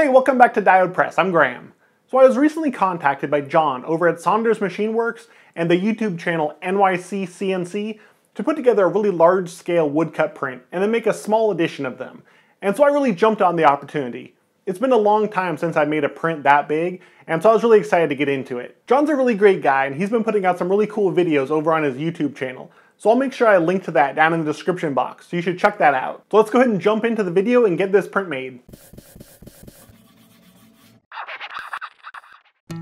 Hey, welcome back to Diode Press. I'm Graham. So I was recently contacted by John over at Saunders Machine Works and the YouTube channel NYC CNC to put together a really large scale woodcut print and then make a small edition of them. And so I really jumped on the opportunity. It's been a long time since I made a print that big, and so I was really excited to get into it. John's a really great guy, and he's been putting out some really cool videos over on his YouTube channel. So I'll make sure I link to that down in the description box, so you should check that out. So let's go ahead and jump into the video and get this print made.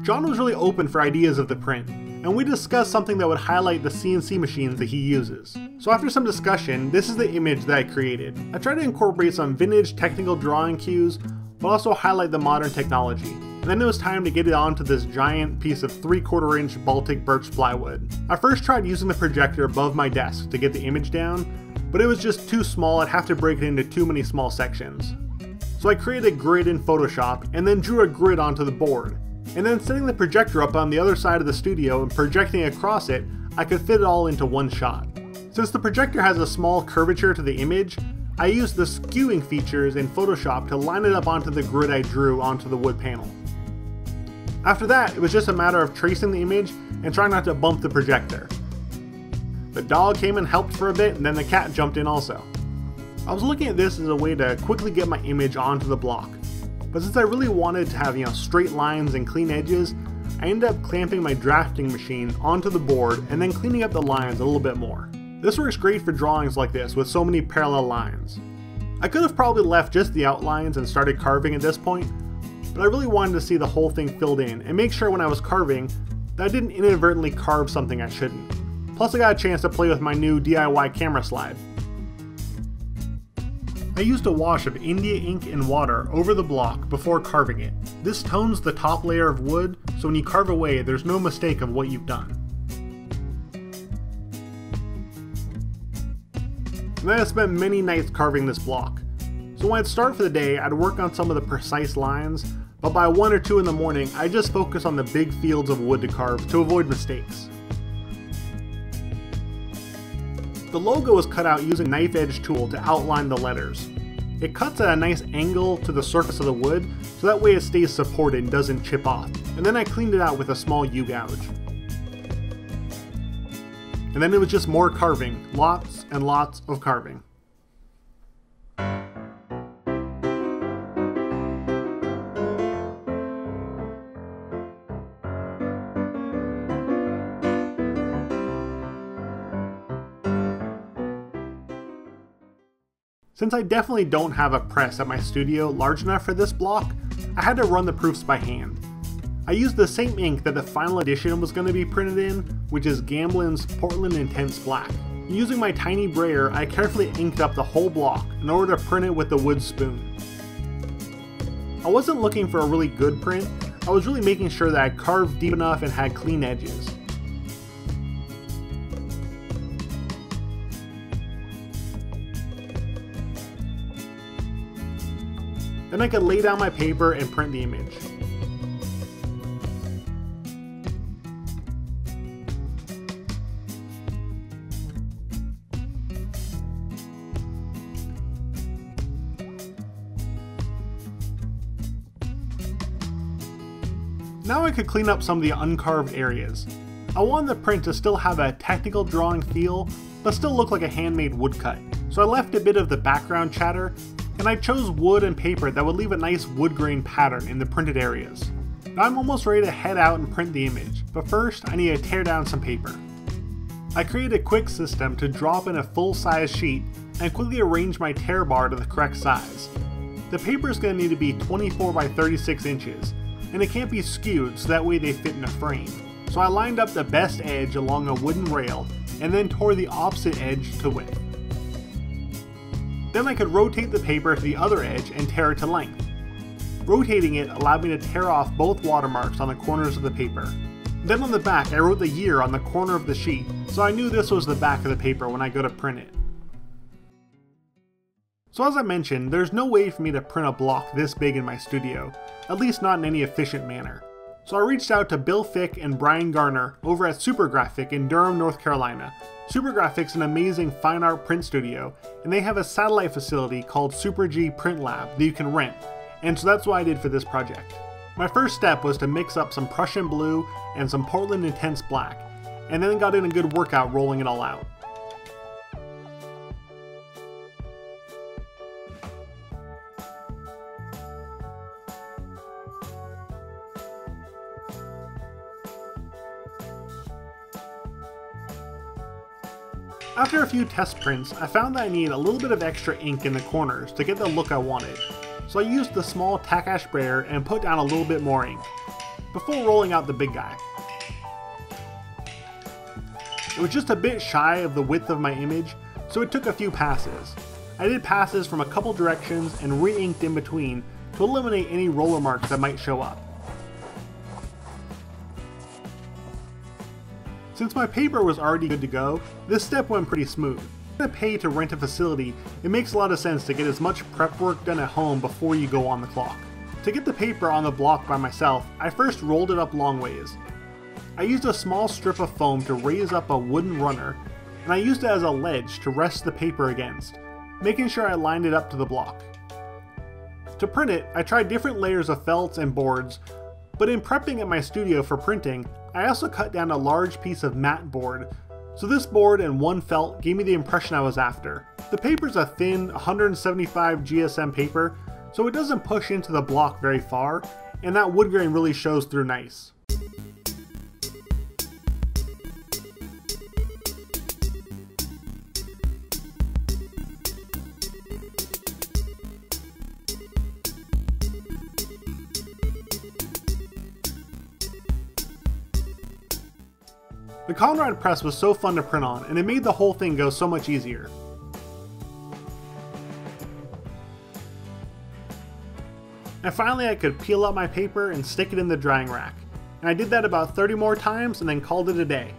John was really open for ideas of the print, and we discussed something that would highlight the CNC machines that he uses. So after some discussion, this is the image that I created. I tried to incorporate some vintage technical drawing cues, but also highlight the modern technology. And then it was time to get it onto this giant piece of 3 quarter inch Baltic birch plywood. I first tried using the projector above my desk to get the image down, but it was just too small, I'd have to break it into too many small sections. So I created a grid in Photoshop and then drew a grid onto the board. And then setting the projector up on the other side of the studio and projecting across it, I could fit it all into one shot. Since the projector has a small curvature to the image, I used the skewing features in Photoshop to line it up onto the grid I drew onto the wood panel. After that, it was just a matter of tracing the image and trying not to bump the projector. The dog came and helped for a bit, and then the cat jumped in also. I was looking at this as a way to quickly get my image onto the block, but since I really wanted to have you know straight lines and clean edges, I ended up clamping my drafting machine onto the board and then cleaning up the lines a little bit more. This works great for drawings like this with so many parallel lines. I could have probably left just the outlines and started carving at this point, but I really wanted to see the whole thing filled in and make sure when I was carving that I didn't inadvertently carve something I shouldn't. Plus I got a chance to play with my new DIY camera slide. I used a wash of India ink and water over the block before carving it. This tones the top layer of wood, so when you carve away, there's no mistake of what you've done. and I spent many nights carving this block. So when I'd start for the day, I'd work on some of the precise lines, but by 1 or 2 in the morning, I just focus on the big fields of wood to carve to avoid mistakes. The logo was cut out using knife edge tool to outline the letters. It cuts at a nice angle to the surface of the wood, so that way it stays supported and doesn't chip off. And then I cleaned it out with a small U-gouge. And then it was just more carving, lots and lots of carving. Since I definitely don't have a press at my studio large enough for this block, I had to run the proofs by hand. I used the same ink that the final edition was going to be printed in, which is Gamblin's Portland Intense Black. Using my tiny brayer, I carefully inked up the whole block in order to print it with the wood spoon. I wasn't looking for a really good print, I was really making sure that I carved deep enough and had clean edges. Then I could lay down my paper and print the image. Now I could clean up some of the uncarved areas. I wanted the print to still have a technical drawing feel, but still look like a handmade woodcut. So I left a bit of the background chatter, and I chose wood and paper that would leave a nice wood grain pattern in the printed areas. Now I'm almost ready to head out and print the image, but first I need to tear down some paper. I created a quick system to drop in a full-size sheet and quickly arrange my tear bar to the correct size. The paper is going to need to be 24 by 36 inches, and it can't be skewed so that way they fit in a frame. So I lined up the best edge along a wooden rail and then tore the opposite edge to width. Then I could rotate the paper to the other edge and tear it to length. Rotating it allowed me to tear off both watermarks on the corners of the paper. Then on the back I wrote the year on the corner of the sheet, so I knew this was the back of the paper when I go to print it. So as I mentioned, there's no way for me to print a block this big in my studio, at least not in any efficient manner. So I reached out to Bill Fick and Brian Garner over at Supergraphic in Durham, North Carolina. Supergraphic's an amazing fine art print studio, and they have a satellite facility called Super G Print Lab that you can rent. and so that's what I did for this project. My first step was to mix up some Prussian blue and some Portland Intense Black, and then got in a good workout rolling it all out. After a few test prints, I found that I need a little bit of extra ink in the corners to get the look I wanted, so I used the small Takach brayer and put down a little bit more ink, before rolling out the big guy. It was just a bit shy of the width of my image, so it took a few passes. I did passes from a couple directions and re-inked in between to eliminate any roller marks that might show up. Since my paper was already good to go, this step went pretty smooth. To pay to rent a facility, it makes a lot of sense to get as much prep work done at home before you go on the clock. To get the paper on the block by myself, I first rolled it up long ways. I used a small strip of foam to raise up a wooden runner, and I used it as a ledge to rest the paper against, making sure I lined it up to the block. To print it, I tried different layers of felts and boards, but in prepping at my studio for printing, I also cut down a large piece of matte board, so this board and one felt gave me the impression I was after. The paper is a thin 175 GSM paper, so it doesn't push into the block very far, and that wood grain really shows through nice. The Conrad press was so fun to print on, and it made the whole thing go so much easier. And finally I could peel out my paper and stick it in the drying rack. And I did that about 30 more times and then called it a day.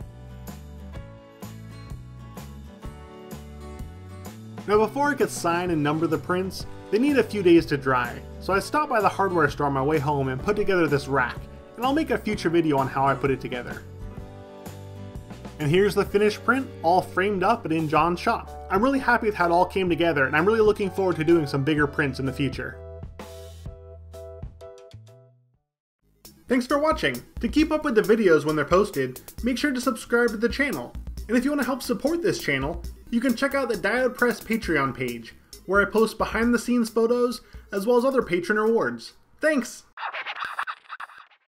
Now before I could sign and number the prints, they need a few days to dry, so I stopped by the hardware store on my way home and put together this rack, and I'll make a future video on how I put it together. And here's the finished print, all framed up and in John's shop. I'm really happy with how it all came together, and I'm really looking forward to doing some bigger prints in the future. Thanks for watching! To keep up with the videos when they're posted, make sure to subscribe to the channel. And if you want to help support this channel, you can check out the Diode Press Patreon page, where I post behind the scenes photos, as well as other patron rewards. Thanks!